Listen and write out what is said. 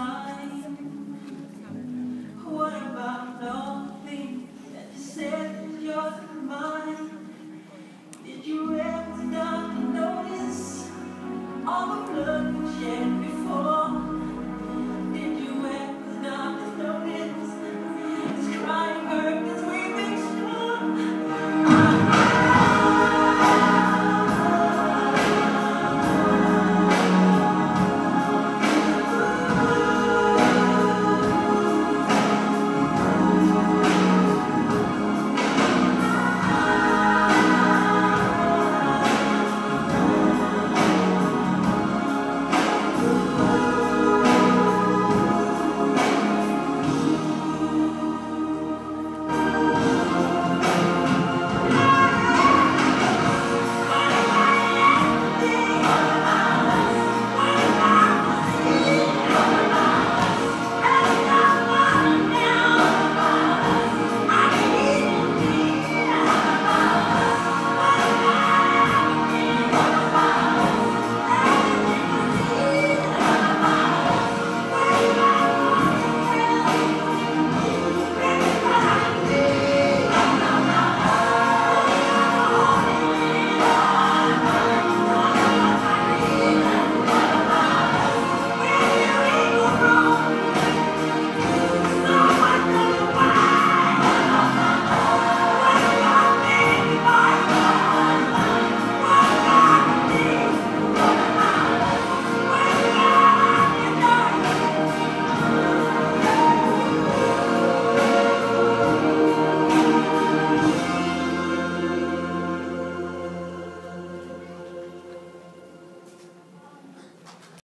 time.